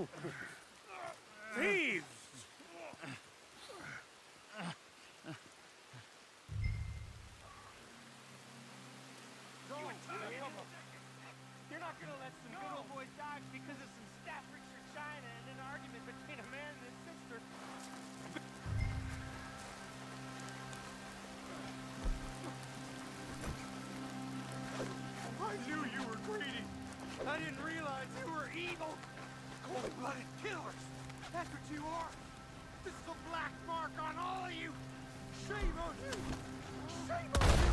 Thieves! You're not gonna let some good old boy die because of some Staffordshire China and an argument between a man and his sister. I knew you were greedy. I didn't realize you were evil. Cold-blooded killers. That's what you are. This is a black mark on all of you. Shame on you. Shame on you.